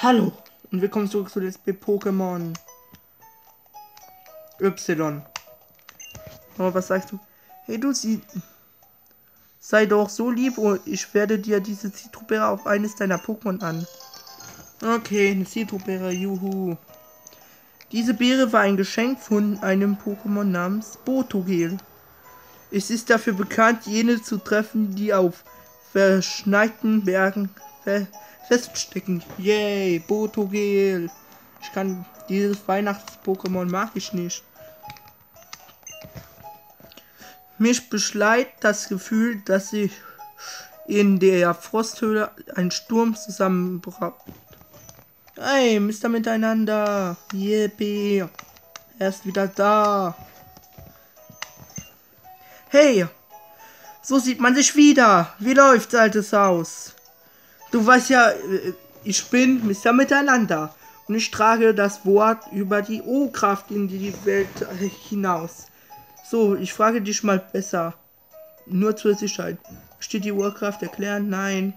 Hallo und willkommen zurück zu Let's Play Pokémon Y. Oh, was sagst du? Hey du, sie sei doch so lieb und ich werde dir diese Zitrubera auf eines deiner Pokémon an. Okay, eine Zitrubera, juhu. Diese Beere war ein Geschenk von einem Pokémon namens Botogel. Es ist dafür bekannt, jene zu treffen, die auf verschneiten Bergen fe feststecken. Yay, Botogel. Ich kann dieses Weihnachts-Pokémon mag ich nicht. Mich beschleicht das Gefühl, dass sich in der Frosthöhle ein Sturm zusammenbraut. Hey, Mr. Miteinander. Yippie. Er ist wieder da. Hey, so sieht man sich wieder. Wie läuft's, altes Haus? Du weißt ja, äh, ich bin Mr. Miteinander und ich trage das Wort über die O-Kraft in die Welt hinaus. So, ich frage dich mal besser. Nur zur Sicherheit. Steht die Urkraft erklären? Nein.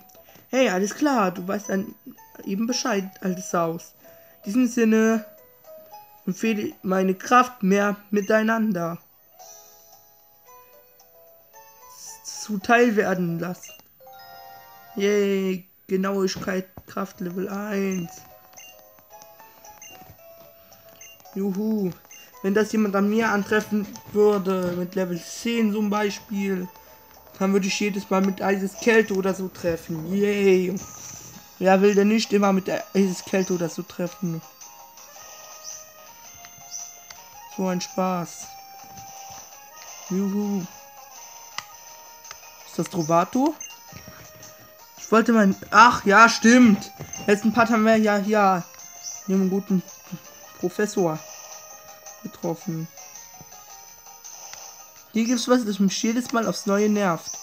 Hey, alles klar, du weißt dann eben Bescheid, altes Haus. In diesem Sinne empfehle ich meine Kraft mehr miteinander. zuteil werden lassen. Yay, Genauigkeit, Kraft Level 1. Juhu. Wenn das jemand an mir antreffen würde, mit Level 10 zum Beispiel, dann würde ich jedes Mal mit Eiseskälte oder so treffen. Yay. Wer will denn nicht immer mit Eiseskälte oder so treffen? So ein Spaß. Juhu. Ist das Trovato? Wollte mal... Ach, ja, stimmt. Letzten Part haben wir ja hier einen guten Professor getroffen. Hier gibt es was, das mich jedes Mal aufs Neue nervt.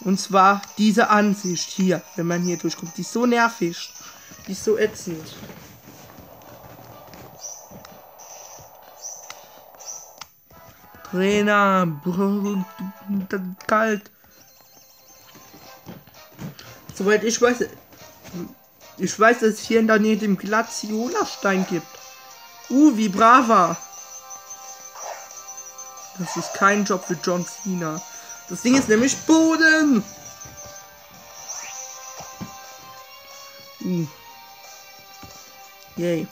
Und zwar diese Ansicht hier, wenn man hier durchkommt. Die ist so nervig. Die ist so ätzend. Trainer, kalt. Soweit ich weiß, ich weiß, dass es hier in der Nähe dem Glaziola-Stein gibt. Uh, wie brava. Das ist kein Job für John Cena. Das Ding ist nämlich Boden. Uh. Yay.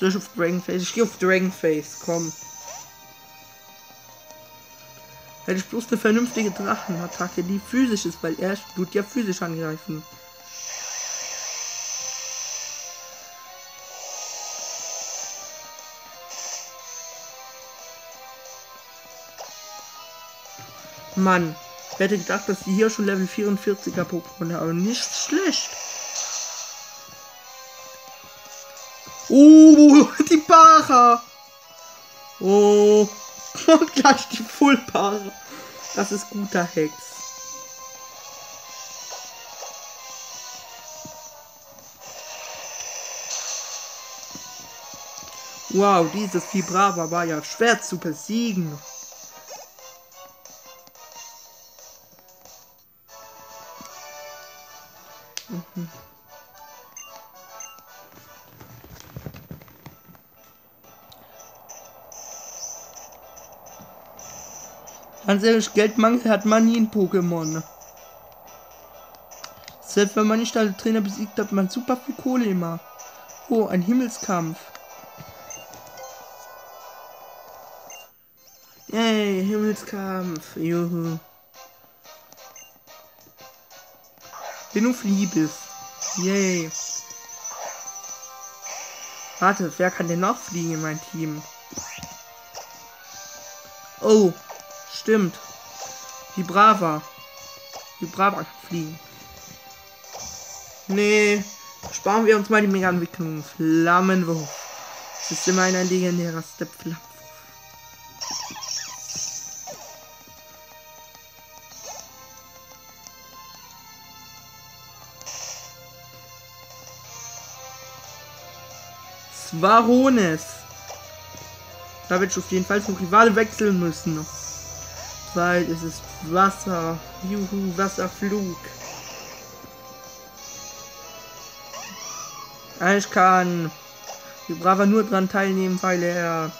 Soll ich auf Dragonface? Ich gehe auf Dragonface, komm. Hätte ich bloß eine vernünftige Drachenattacke, die physisch ist, weil er tut ja physisch angreifen. Mann, ich hätte gedacht, dass die hier schon Level 44er Pokémon haben. Nicht schlecht. Oh, die Para. Oh. Und gleich die Fullpaare. Das ist guter Hex. Wow, dieses Vibrava war ja schwer zu besiegen. Ganz ehrlich, Geldmangel hat man nie in Pokémon. Selbst wenn man nicht alle Trainer besiegt, hat man super viel Kohle immer. Oh, ein Himmelskampf. Yay, Himmelskampf. Juhu. Bin auf Liebes. Yay. Warte, wer kann denn noch fliegen in mein Team? Oh, Stimmt. Die Brava. Die Brava kann fliegen. Nee. Sparen wir uns mal die Mega-Entwicklung. Flammenwurf. Das ist immer ein legendärer Step Flammenwurf. Svarones. Da wird auf jeden Fall zum Rivale wechseln müssen weil es ist Wasser. Juhu, Wasserflug. Ich kann Brava nur dran teilnehmen, weil er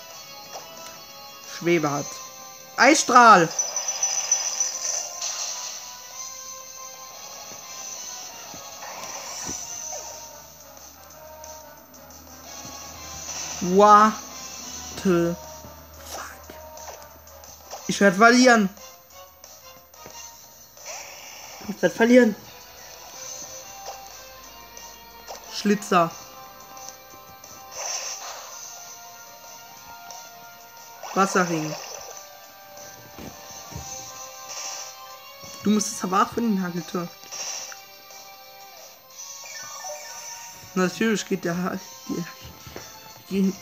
Schwebe hat. Eisstrahl! What? Ich werde verlieren. Ich werde verlieren. Schlitzer. Wasserring. Du musst es aber auch von den. Natürlich geht der, die,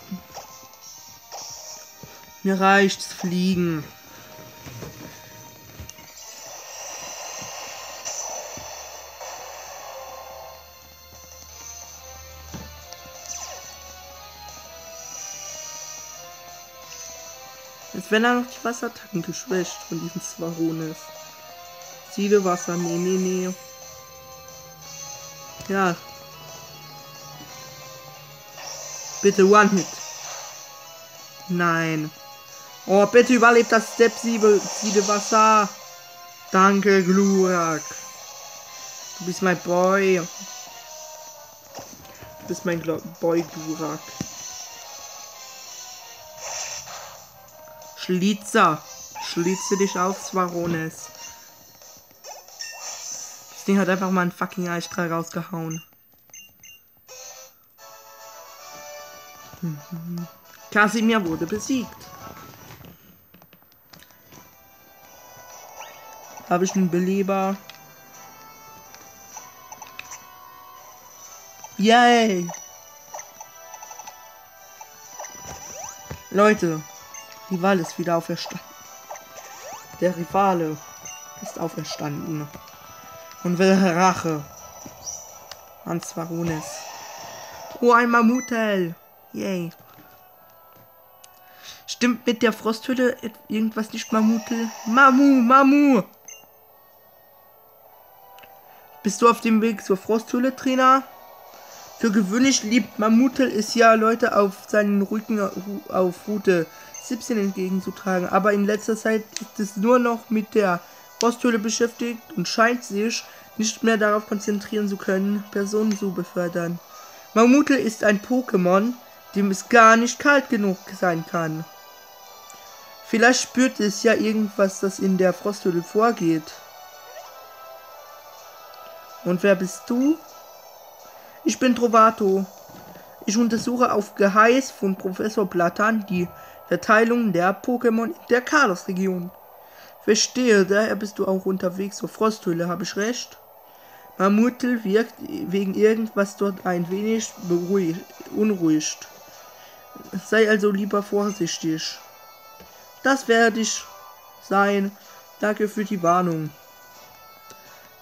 mir reicht's fliegen. Werden dann noch die Wasserattacken geschwächt von diesem Svarones. Siede Wasser, nee, nee, nee. Ja. Bitte One-Hit. Nein. Oh, bitte überlebt das Step Siede Wasser. Danke, Glurak. Du bist mein Boy. Du bist mein Boy, Glurak. Schlitzer. Schlitze dich auf, Svarones. Das Ding hat einfach mal einen fucking Eiskreis rausgehauen. Mhm. Kasimir wurde besiegt. Habe ich einen Beleber? Yay! Leute, Rival ist wieder auferstanden. Der Rivale ist auferstanden und will Rache an Svarunes. Oh, ein Mammutel! Yay! Stimmt mit der Frosthülle irgendwas nicht Mammutel? Mamu, Mamu! Bist du auf dem Weg zur Frosthülle, Trainer? Für gewöhnlich liebt Mammutel es ja, Leute auf seinen Rücken auf Route 17 entgegenzutragen, aber in letzter Zeit ist es nur noch mit der Frosthöhle beschäftigt und scheint sich nicht mehr darauf konzentrieren zu können, Personen zu befördern. Mamutel ist ein Pokémon, dem es gar nicht kalt genug sein kann. Vielleicht spürt es ja irgendwas, das in der Frosthöhle vorgeht. Und wer bist du? Ich bin Trovato. Ich untersuche auf Geheiß von Professor Platan die Verteilung der Pokémon in der Kalos-Region. Verstehe, daher bist du auch unterwegs zur Frosthöhle, habe ich recht? Mamutel wirkt wegen irgendwas dort ein wenig unruhig. Sei also lieber vorsichtig. Das werde ich sein. Danke für die Warnung.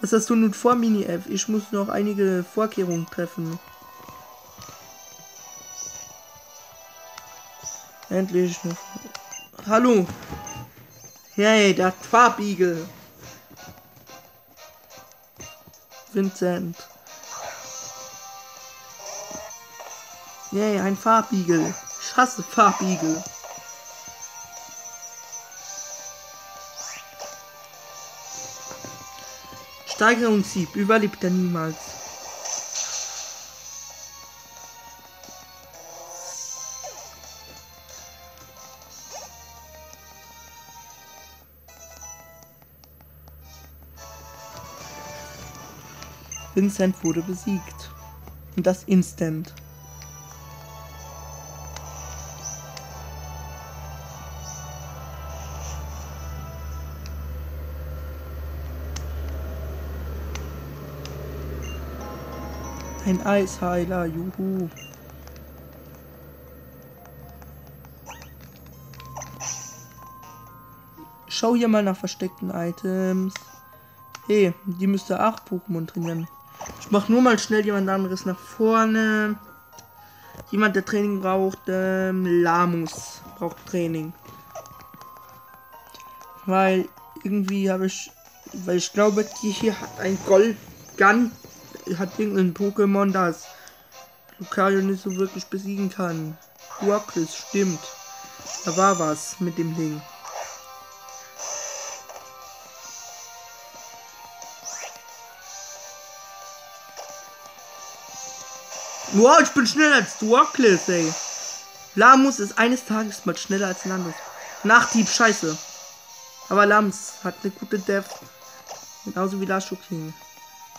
Was hast du nun vor, Mini-F? Ich muss noch einige Vorkehrungen treffen. Endlich. Hallo. Hey, der Farbigel. Vincent. Yay, ein Farbigel. Ich hasse Farbigel. Steigerungssieb überlebt er niemals. Vincent wurde besiegt. Und das instant. Ein Eisheiler, juhu. Schau hier mal nach versteckten Items. Hey, die müsste acht Pokémon trainieren. Mach nur mal schnell jemand anderes nach vorne. Jemand, der Training braucht, ähm, Lamus braucht Training. Weil irgendwie habe ich, weil ich glaube, die hier hat ein Gold Gun, hat irgendein Pokémon, das Lucario nicht so wirklich besiegen kann. Duaklis, stimmt. Da war was mit dem Ding. Wow, ich bin schneller als Duaklis, ey. Lamus ist eines Tages mal schneller als ein anderes. Nachdieb, scheiße. Aber Lams hat eine gute Death. Genauso wie Lasho King.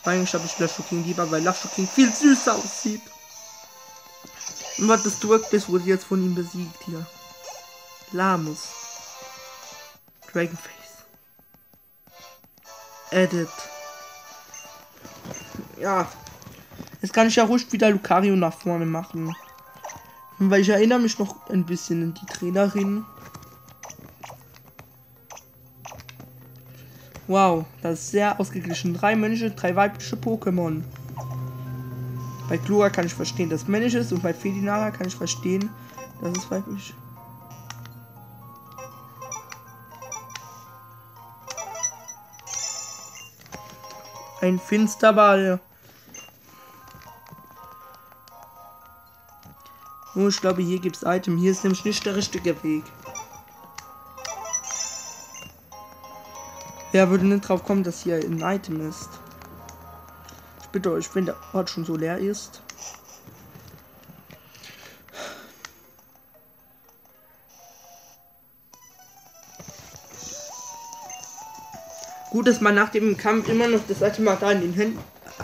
Eigentlich habe ich Lasho King lieber, weil Lasho King viel süßer aussieht. Und was das Duaklis wurde jetzt von ihm besiegt hier. Lamus. Dragonface. Edit. Ja. Jetzt kann ich ja ruhig wieder Lucario nach vorne machen. Weil ich erinnere mich noch ein bisschen an die Trainerin. Wow, das ist sehr ausgeglichen. Drei männliche, drei weibliche Pokémon. Bei Glura kann ich verstehen, dass männlich ist und bei Felinara kann ich verstehen, dass es weiblich Ein Finsterball. Oh, ich glaube, hier gibt es Item. Hier ist nämlich nicht der richtige Weg. Wer würde nicht drauf kommen, dass hier ein Item ist? Ich bitte euch, wenn der Ort schon so leer ist. Gut, dass man nach dem Kampf immer noch das Itemradar in den Händen,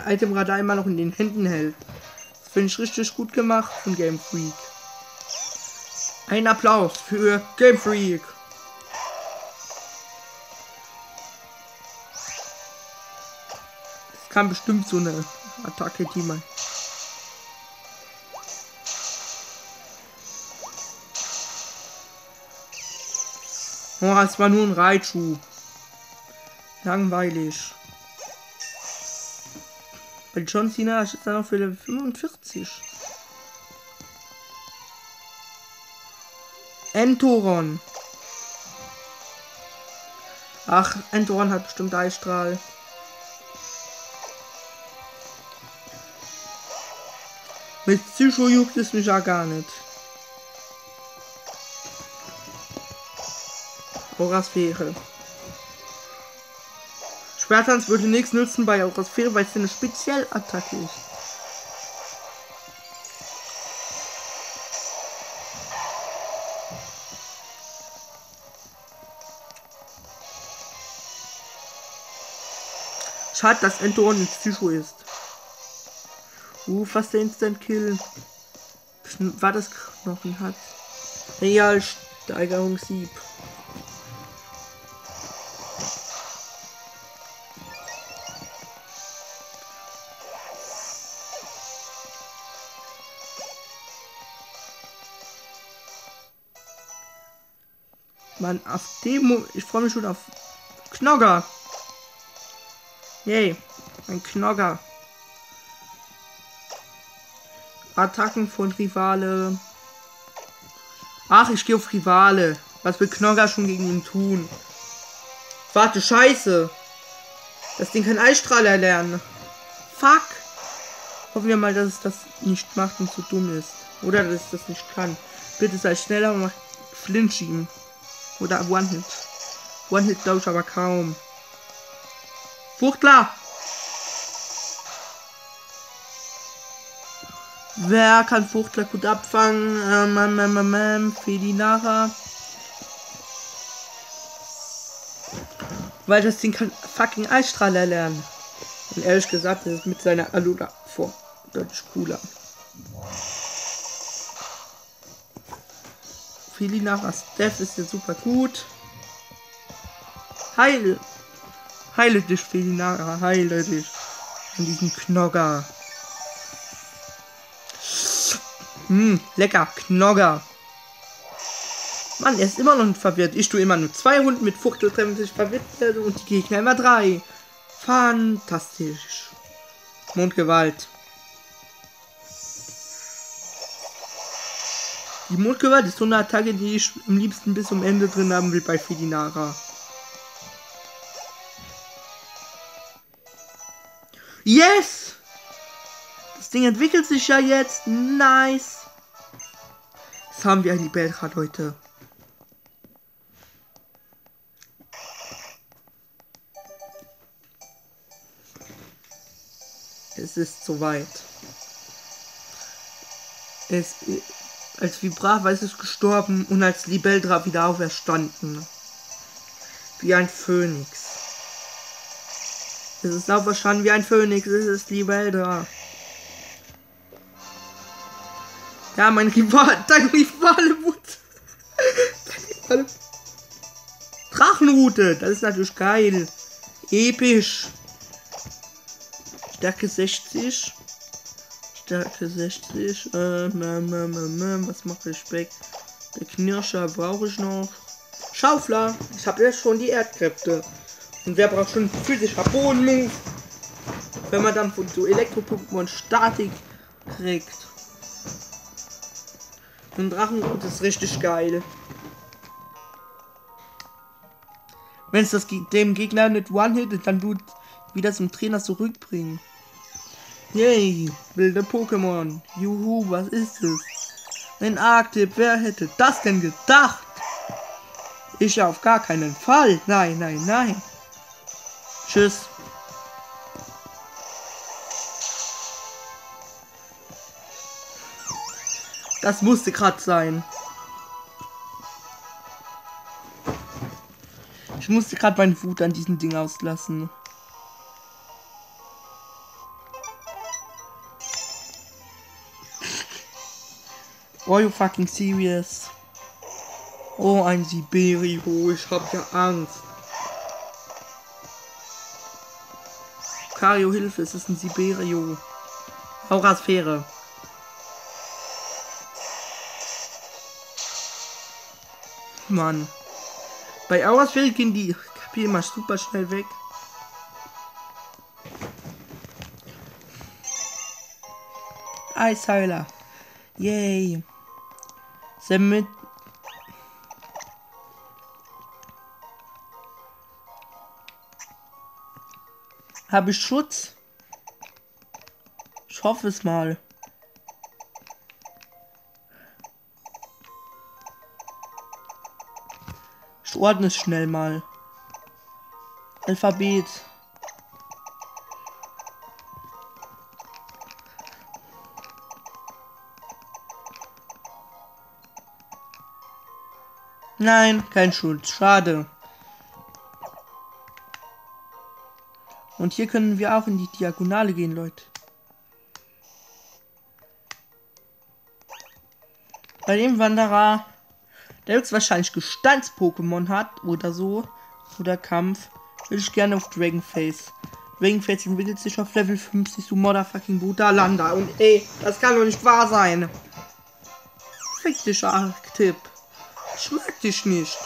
Itemradar immer noch in den Händen hält. Finde ich richtig gut gemacht von Game Freak. Ein Applaus für Game Freak. Das kann bestimmt so eine Attacke, die man. Oh, es war nur ein Raichu. Langweilig. Bei John Cena ist er noch für Level 45. Entoron. Ach, Entoron hat bestimmt Eisstrahl. Mit Psycho juckt es mich ja gar nicht. Aurasphäre. Schwertanz würde nichts nützen bei Aurasphäre, weil es eine Spezialattacke ist. Schade, dass Entoron nicht Psycho ist. Uh, fast der Instant Kill. War das Knochen hat. Mann, auf Demo. Ich freue mich schon auf Knogger. Yay, ein Knogger. Attacken von Rivale. Ach, ich gehe auf Rivale. Was will Knogger schon gegen ihn tun? Warte, scheiße. Das Ding kann Eisstrahler lernen. Fuck. Hoffen wir mal, dass es das nicht macht und zu dumm ist. Oder dass es das nicht kann. Bitte sei schneller und mach Flinch ihm. Oder One-Hit. One-Hit glaube ich aber kaum. Fuchtler! Wer kann Fuchtler gut abfangen? Ähm, ähm, ähm, ähm, ähm Felinara. Weil das Ding kann fucking Eisstrahler lernen. Und ehrlich gesagt, das ist mit seiner Alula vor deutlich cooler. Felinaras Death ist ja super gut. Heile. Heile dich, Felinara. Heile dich. An diesen Knogger. Hm, lecker. Knogger. Mann, er ist immer noch nicht verwirrt. Ich tue immer nur zwei Runden mit Fuchtel treffen sich verwirrt und die Gegner immer drei. Fantastisch. Mondgewalt. Die Mondgewalt ist so eine Attacke, die ich am liebsten bis zum Ende drin haben will bei Fedinara. Yes! Das Ding entwickelt sich ja jetzt. Nice! Jetzt haben wir die Belka, Leute. Es ist soweit. Es ist als Vibrava ist es gestorben und als Libeldra wieder auferstanden. Wie ein Phönix. Es ist auferstanden wie ein Phönix. Es ist Libeldra. Ja, mein Rival, dein Rivale wurde. dein Rivale. Drachenroute, das ist natürlich geil. Episch. Stärke 60. Stärke 60. Ähm, was mache ich weg? Der Knirscher brauche ich noch. Schaufler. Ich habe ja schon die Erdkräfte. Und wer braucht schon physischer Bodenmove? Wenn man dann von so Elektro-Pokémon Statik kriegt. Und Drachengut ist richtig geil. Wenn es das dem Gegner nicht one-hittet, dann tut wieder zum Trainer zurückbringen. Yay, wilde Pokémon. Juhu, was ist es? Ein Arctip, wer hätte das denn gedacht? Ich auf gar keinen Fall. Nein, nein, nein. Tschüss. Das musste gerade sein. Ich musste gerade meine Wut an diesem Ding auslassen. Are you fucking serious? Oh, ein Siberio. Ich hab ja Angst. Kario, Hilfe, es ist ein Siberio. Aurasphäre. Mann. Bei Aurasphäre gehen die KP immer super schnell weg. Eisheiler. Yay. Damit. Habe ich Schutz? Ich hoffe es mal. Ich ordne es schnell mal. Alphabet. Nein, kein Schutz. Schade. Und hier können wir auch in die Diagonale gehen, Leute. Bei dem Wanderer, der höchstwahrscheinlich Gesteins-Pokémon hat oder so, oder Kampf, würde ich gerne auf Dragonface. Dragonface entwickelt sich auf Level 50 zu Motherfucking Brutalanda. Und ey, das kann doch nicht wahr sein. Fick dich, Tipp. Ich mag dich nicht.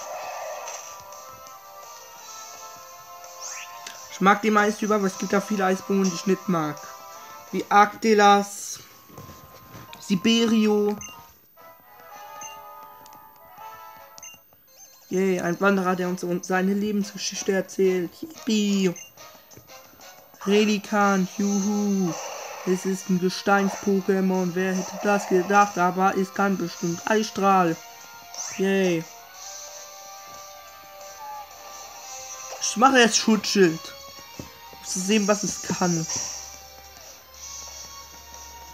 Ich mag die meisten über, aber es gibt da viele Eisblumen, die ich nicht mag. Wie Arctelas, Siberio. Yay, ein Wanderer, der uns seine Lebensgeschichte erzählt. Yippie. Relikan, juhu. Es ist ein Gesteins-Pokémon. Wer hätte das gedacht? Aber es kann bestimmt Eisstrahl. Yay. Ich mache jetzt Schutzschild. Um zu sehen, was es kann.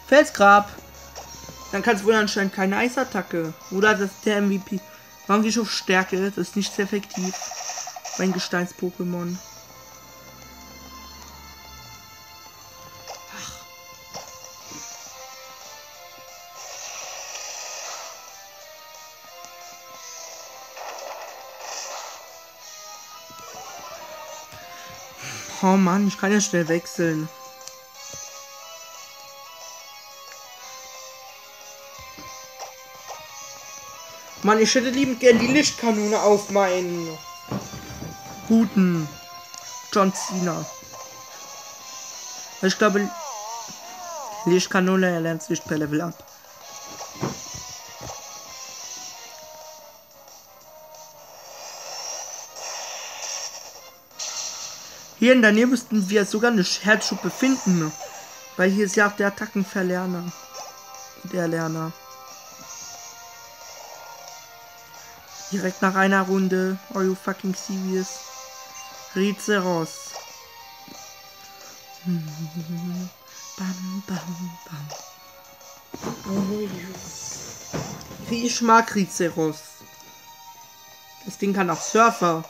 Felsgrab. Dann kann es wohl anscheinend keine Eisattacke. Oder dass der MVP. Warum gehe ich auf Stärke? Das ist nicht sehr effektiv. Mein Gesteins-Pokémon. Oh Mann, ich kann ja schnell wechseln. Mann, ich hätte liebend gern die Lichtkanone auf meinen guten John Cena. Ich glaube, Lichtkanone erlernt sich per Level ab. Hier in der Nähe müssten wir sogar eine Herzschuppe finden. Weil hier ist ja auch der Attackenverlerner. Der Lerner. Direkt nach einer Runde. Are you fucking serious? Rizeros. Bam, bam, bam. Ich mag Rizeros. Das Ding kann auch Surfer.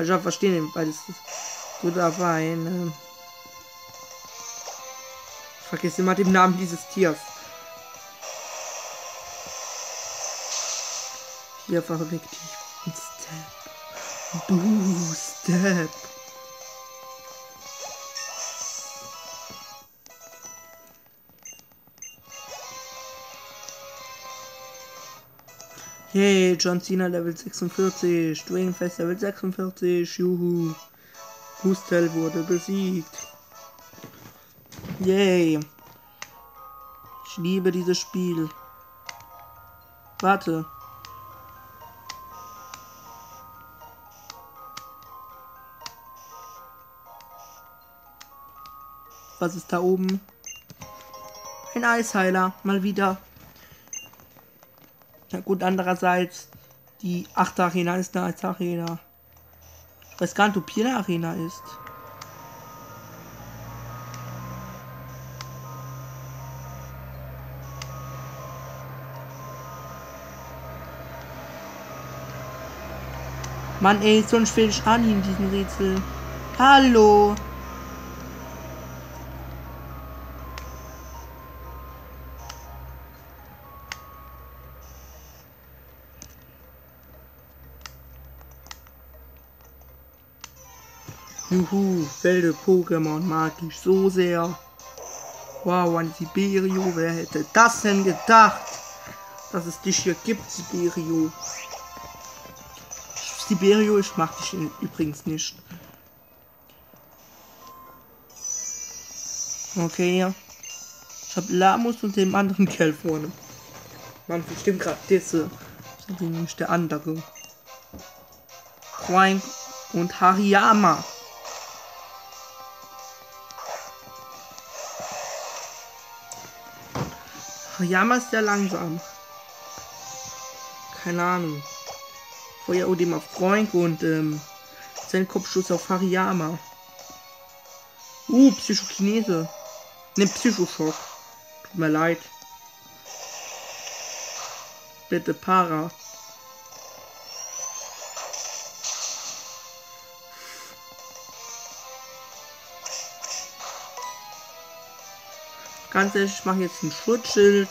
Kann ich auch verstehen, weil es ist guter Wein. Ähm. Ich vergesse immer den Namen dieses Tiers. Hier verweckt die Step. Boo Step. Hey, John Cena Level 46, Dwayne Fest Level 46, juhu. Hustel wurde besiegt. Yay. Ich liebe dieses Spiel. Warte. Was ist da oben? Ein Eisheiler, mal wieder. Ja gut, andererseits, die 8 Arena ist eine 1 Arena. Ich weiß gar nicht, ob hier eine Arena ist. Mann, ey, so ein schwedisch Ani in diesem Rätsel. Hallo. Juhu, Felde Pokémon mag ich so sehr. Wow, ein Siberio, wer hätte das denn gedacht, dass es dich hier gibt, Siberio. Siberio, ich mag dich übrigens nicht. Okay, ich habe Lamus und dem anderen Kerl vorne. Man bestimmt gerade diese. Das ist nämlich der andere. Quank und Hariyama. Hariyama ist sehr langsam. Keine Ahnung. Feuer Odem auf Freund und ähm, sein Kopfschuss auf Hariyama. Uh, Psychokinese. Ne, Psychoschock. Tut mir leid. Bitte Para. Ganz ehrlich, ich mache jetzt ein Schutzschild.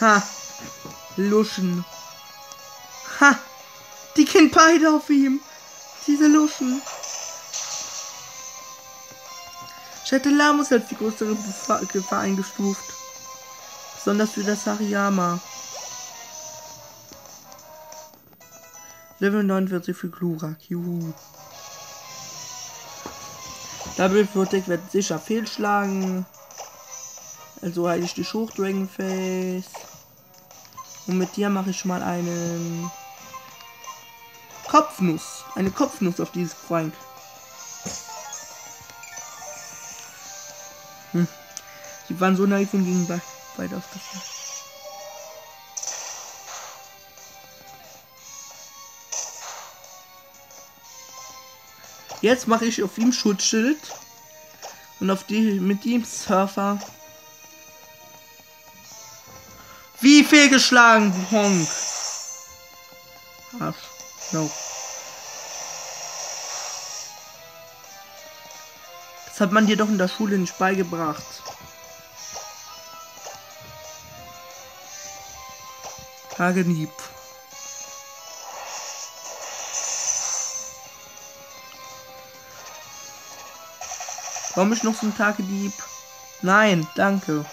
Ha! Luschen. Ha! Die kennen beide auf ihm. Diese Luschen. Ich hätte Lamus als die größere Gefahr eingestuft. Besonders für das Hariyama. Level 49 für Glurak. Juhu. Double Protect wird sicher fehlschlagen. Also halte ich die hoch, Dragonface. Und mit dir mache ich mal einen Kopfnuss. Eine Kopfnuss auf dieses Frank. Hm. Sie waren so naiv und gingen bei, beide Jetzt mache ich auf ihm Schutzschild. Und auf die mit dem Surfer. Wie fehlgeschlagen, Honk. Arsch. No. Das hat man dir doch in der Schule nicht beigebracht. Hagenieb. Warum ich noch ein Tagedieb? Nein, danke.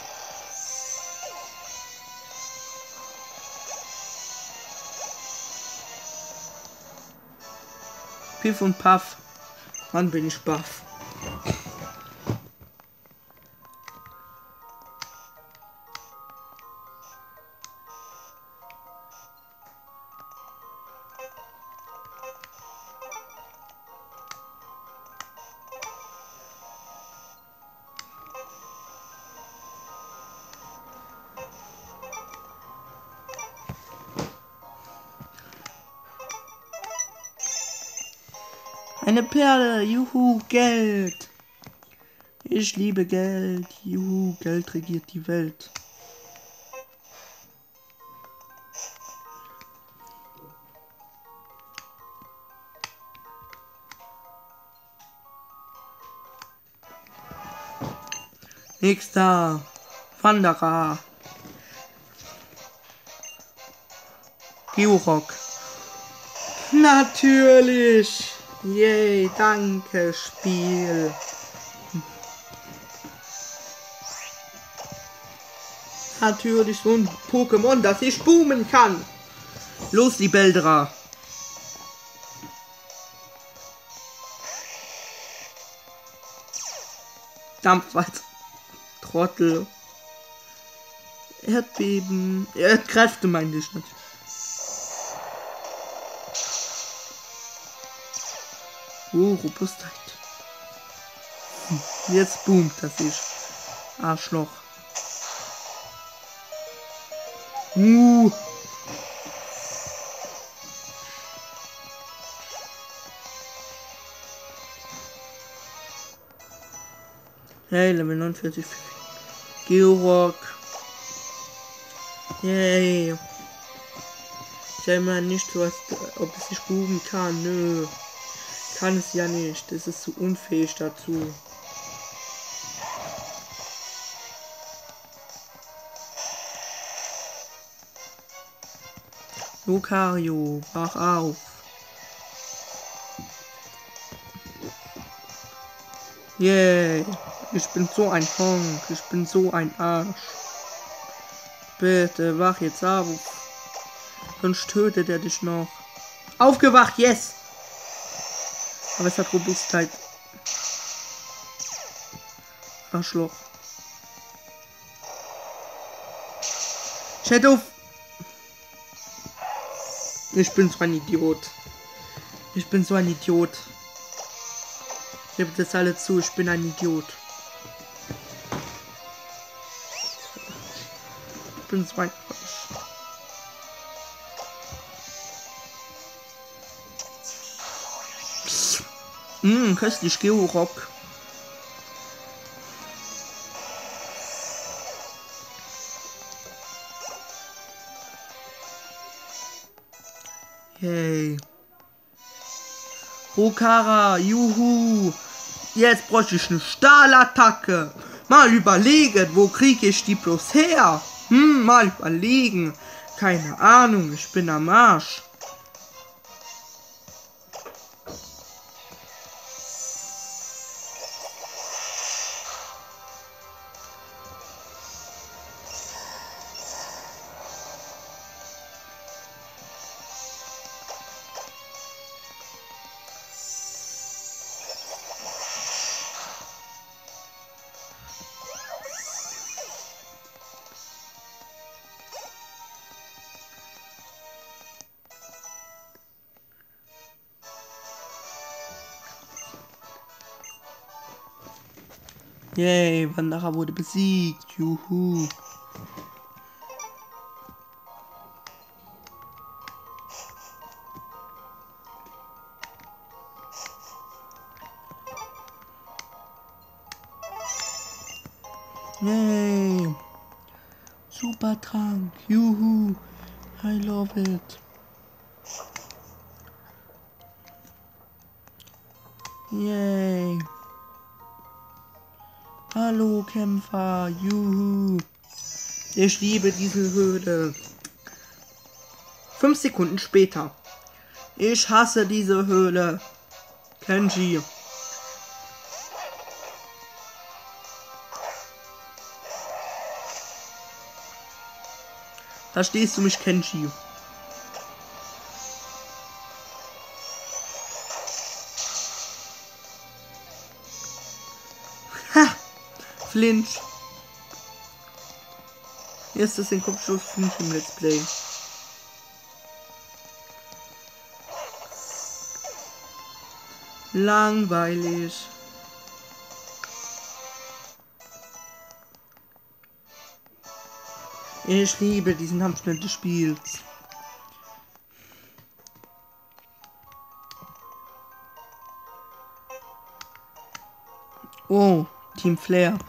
Piff und Puff. Wann bin ich baff? Perle, juhu, Geld. Ich liebe Geld, juhu, Geld regiert die Welt. Nächster. Wanderer. Georock. Natürlich. Yay, danke, Spiel. Natürlich so ein Pokémon, das ich boomen kann. Los, die Beldra. Dampfwald. Trottel. Erdbeben. Erdkräfte meinte ich natürlich. Oh, Robustheit. Hm, Jetzt boomt das ich. Arschloch. Uh. Hey, Level 49. Georock. Yay. Ich sag mal nicht, was, ob es sich buben kann. Nö. Kann es ja nicht. Das ist zu unfähig dazu. Lucario, wach auf. Yay. Ich bin so ein Honk. Ich bin so ein Arsch. Bitte, wach jetzt auf. Sonst tötet er dich noch. Aufgewacht, yes! Aber es hat Robustheit. Arschloch. Shadow. Ich bin so ein Idiot. Ich bin so ein Idiot. Gebt das alle zu, ich bin ein Idiot. Ich bin so ein Arsch. Mmm, köstlich Georock. Yay. Okara, juhu. Jetzt bräuchte ich eine Stahlattacke. Mal überlegen, wo kriege ich die bloß her? Hm, mal überlegen. Keine Ahnung, ich bin am Arsch. Yay, Wanderer wurde besiegt. Juhu. Ich liebe diese Höhle. Fünf Sekunden später. Ich hasse diese Höhle. Kenji. Verstehst du mich, Kenji? Ha! Flinch. Hier ist das den Kopfschuss Flinch im Let's Play. Langweilig. Ich liebe diesen Abschnitt des Spiels. Oh, Team Flair.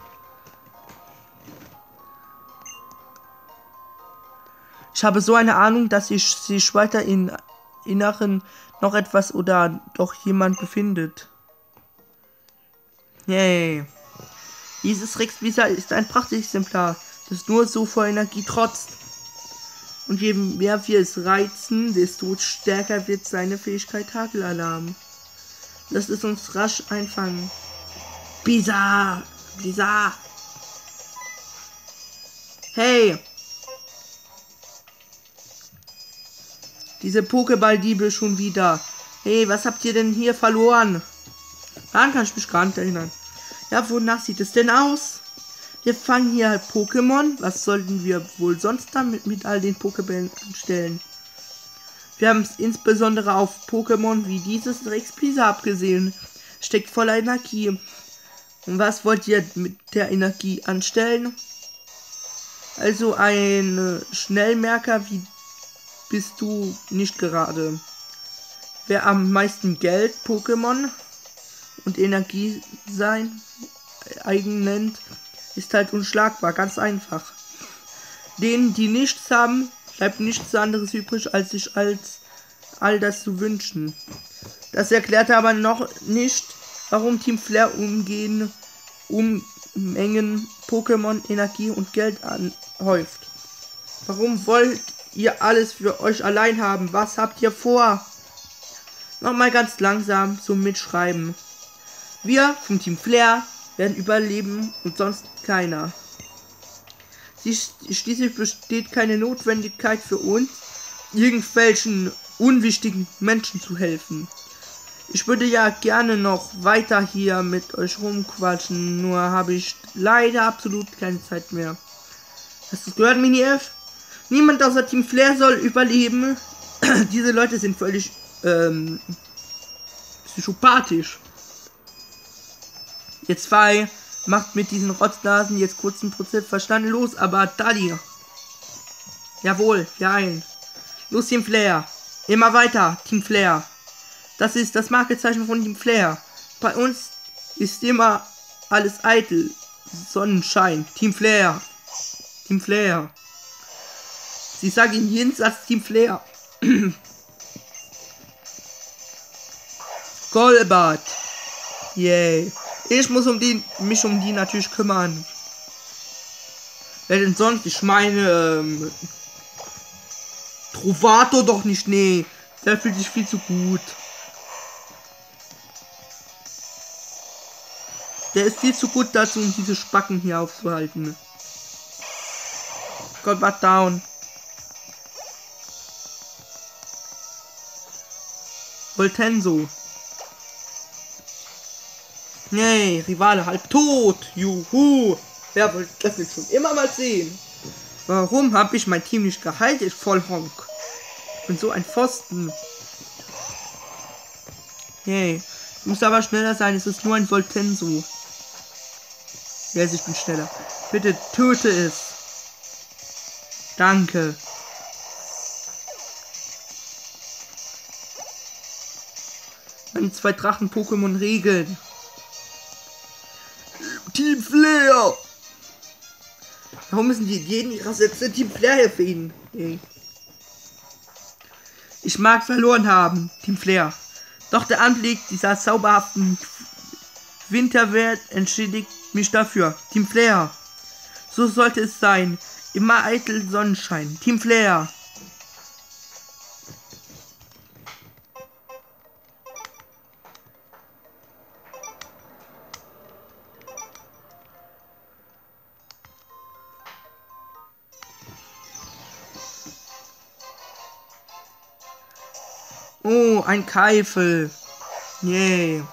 Ich habe so eine Ahnung, dass sich, sich weiter in Inneren noch etwas oder doch jemand befindet. Yay. Dieses Rex-Visa ist ein Prachtexemplar, das nur so vor Energie trotzt. Und je mehr wir es reizen, desto stärker wird seine Fähigkeit Hagelalarm. Lass es uns rasch einfangen. Bisa! Bisa! Hey! Diese Pokéball-Diebe schon wieder. Hey, was habt ihr denn hier verloren? Daran kann ich mich gar nicht erinnern. Ja, wonach sieht es denn aus? Wir fangen hier halt Pokémon. Was sollten wir wohl sonst damit mit all den Pokébällen anstellen? Wir haben es insbesondere auf Pokémon wie dieses Rex Pisa abgesehen. Steckt voller Energie. Und was wollt ihr mit der Energie anstellen? Also ein Schnellmerker wie bist du nicht gerade. Wer am meisten Geld, Pokémon und Energie sein eigen nennt, ist halt unschlagbar, ganz einfach. Denen, die nichts haben, bleibt nichts anderes übrig, als sich als all das zu wünschen. Das erklärt aber noch nicht, warum Team Flair umgehen, um Mengen Pokémon, Energie und Geld anhäuft. Warum wollt ihr alles für euch allein haben? Was habt ihr vor? Nochmal ganz langsam zum Mitschreiben. Wir vom Team Flair werden überleben und sonst keiner. Schließlich besteht keine Notwendigkeit für uns, irgendwelchen unwichtigen Menschen zu helfen. Ich würde ja gerne noch weiter hier mit euch rumquatschen, nur habe ich leider absolut keine Zeit mehr. Hast du gehört, Mini-F? Niemand außer Team Flair soll überleben. Diese Leute sind völlig ähm, psychopathisch. Ihr zwei macht mit diesen Rotznasen jetzt kurz einen Prozess verstanden los, aber Dali. Jawohl, wir. Los, Team Flair. Immer weiter, Team Flair. Das ist das Markezeichen von Team Flair. Bei uns ist immer alles eitel. Sonnenschein. Team Flair. Team Flair. Sie sagen in Satz Team Flair. Golbert. Yay. Ich muss um die, mich um die natürlich kümmern. Wer denn sonst? Ich meine, ähm, Trovato doch nicht, nee. Der fühlt sich viel zu gut. Der ist viel zu gut dazu, um diese Spacken hier aufzuhalten. Golbert down. Voltenso. Nee, Rivale halb tot. Juhu. Wer wollte das nicht schon immer mal sehen? Warum habe ich mein Team nicht geheilt? Ich voll Honk. Ich bin so ein Pfosten. Hey, muss aber schneller sein. Es ist nur ein Voltenso. Yes, ich bin schneller. Bitte töte es. Danke. Meine zwei Drachen-Pokémon regeln. Team Flair! Warum müssen die jeden ihrer Sätze Team Flair erwähnen? Ich mag verloren haben, Team Flair. Doch der Anblick dieser zauberhaften Winterwelt entschädigt mich dafür. Team Flair. So sollte es sein. Immer eitel Sonnenschein. Team Flair. Ein Keifel. Yay.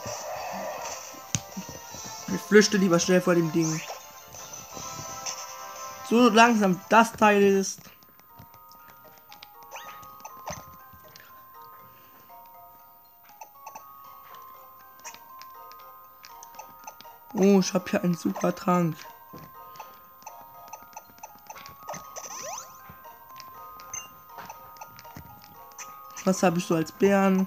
Ich flüchte lieber schnell vor dem Ding. So langsam das Teil ist. Oh, ich habe hier einen super Trank. Was habe ich so als Bären?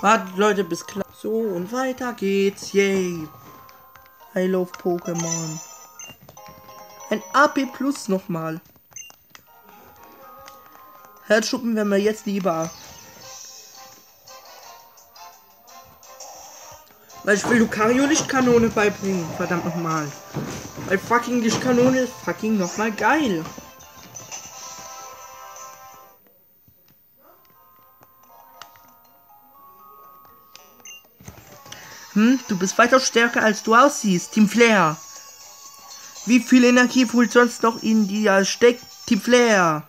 Wartet Leute, bis klar. So, und weiter geht's. Yay. I love Pokémon. Ein AP Plus nochmal. Herzschuppen wenn wir jetzt lieber. Weil ich will Lucario Lichtkanone beibringen. Verdammt nochmal. Weil fucking Lichtkanone ist fucking nochmal geil. Hm, du bist weiter stärker als du aussiehst, Team Flair. Wie viel Energie wohl sonst noch in dir steckt, Team Flair?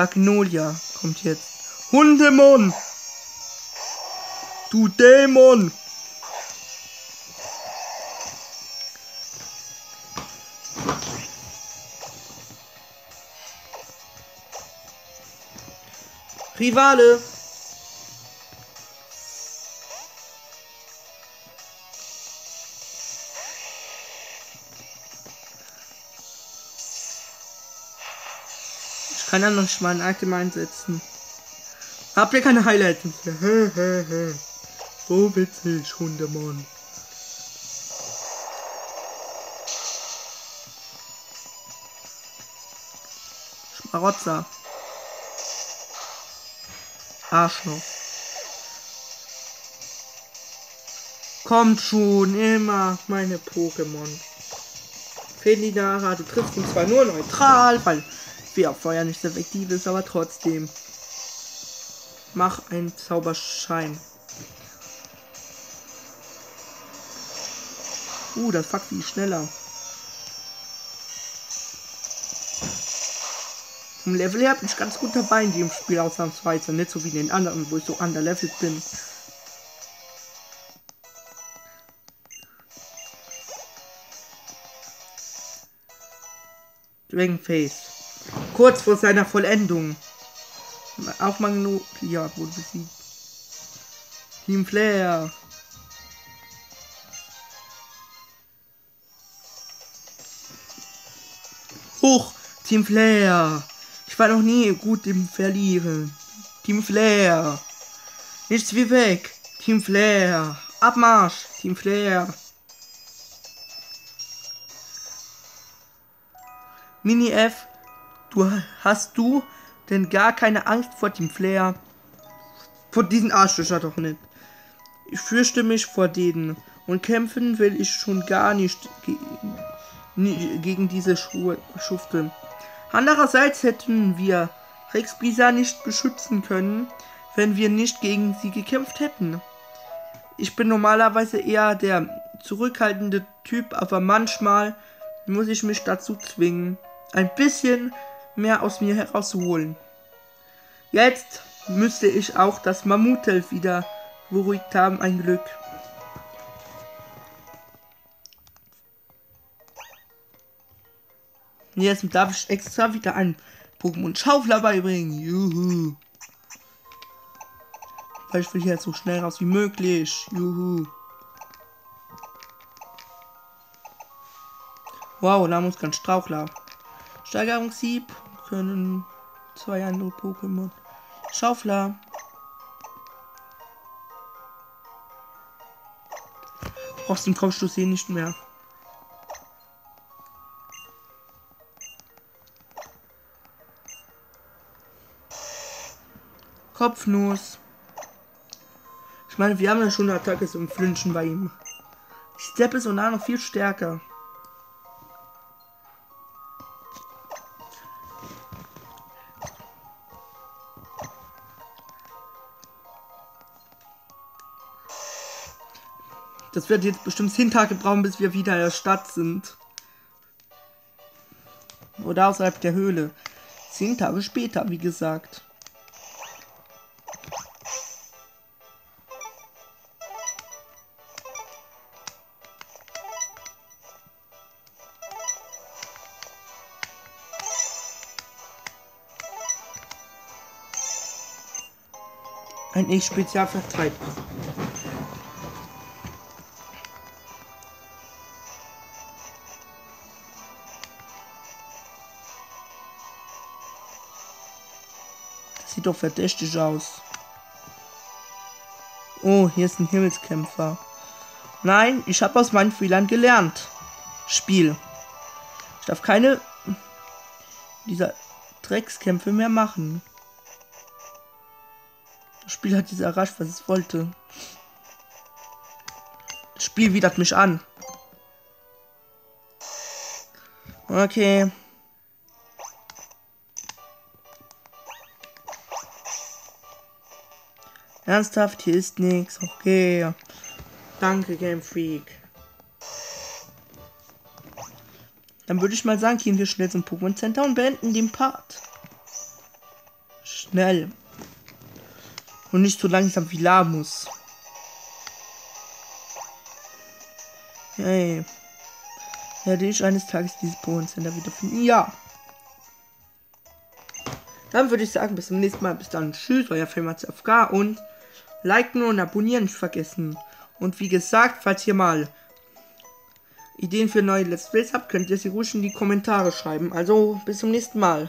Magnolia kommt jetzt. Hundemon! Du Dämon! Rivale! Kann ja noch mal ein Item einsetzen. Habt ihr keine Highlights? so witzig, Hundemann. Schmarotzer. Arschloch. Kommt schon, immer meine Pokémon. Felidara, du triffst ihn zwar nur neutral, weil wir auf Feuer nicht effektiv ist, aber trotzdem. Mach einen Zauberschein. Uh, das fuckt wie schneller. Vom Level her bin ich ganz gut dabei in dem Spiel ausnahmsweise. Nicht so wie in den anderen, wo ich so underlevelt bin. Dragonface. Kurz vor seiner Vollendung. Auch Magnolia wurde besiegt. Team Flair. Hoch, Team Flair. Ich war noch nie gut im Verlieren. Team Flair. Nichts wie weg. Team Flair. Abmarsch. Team Flair. Mini F. Du hast du denn gar keine Angst vor Team Flair? Vor diesen Arschlöcher doch nicht. Ich fürchte mich vor denen. Und kämpfen will ich schon gar nicht ge gegen diese Schufte. Andererseits hätten wir Rex Bisa nicht beschützen können, wenn wir nicht gegen sie gekämpft hätten. Ich bin normalerweise eher der zurückhaltende Typ, aber manchmal muss ich mich dazu zwingen, ein bisschen mehr aus mir herauszuholen. Jetzt müsste ich auch das Mammutel wieder beruhigt haben, ein Glück. Jetzt darf ich extra wieder einen Pokémon Schaufler beibringen. Juhu. Weil ich will hier so schnell raus wie möglich. Juhu. Wow, da muss ganz Strauchler. Steigerungssieb können zwei andere Pokémon. Schaufler. Brauchst den Kopfstoß hier nicht mehr. Kopfnuss. Ich meine, wir haben ja schon eine Attacke zum Flinchen bei ihm. Die Step ist und noch viel stärker. Das wird jetzt bestimmt 10 Tage brauchen, bis wir wieder in der Stadt sind. Oder außerhalb der Höhle. 10 Tage später, wie gesagt. Ein Ich-Spezialvertreib. Sieht doch verdächtig aus. Oh, hier ist ein Himmelskämpfer. Nein, ich habe aus meinen Fehlern gelernt. Spiel. Ich darf keine dieser Dreckskämpfe mehr machen. Das Spiel hat dieser erreicht, was es wollte. Das Spiel widert mich an. Okay. Ernsthaft, hier ist nichts. Okay. Danke, Game Freak. Dann würde ich mal sagen, gehen wir schnell zum Pokémon Center und beenden den Part. Schnell. Und nicht so langsam wie Lamus. Hey. Werde ich eines Tages dieses Pokémon Center wiederfinden? Ja. Dann würde ich sagen, bis zum nächsten Mal. Bis dann. Tschüss, euer Filmat FK und liken und abonnieren nicht vergessen. Und wie gesagt, falls ihr mal Ideen für neue Let's Plays habt, könnt ihr sie ruhig in die Kommentare schreiben. Also bis zum nächsten Mal.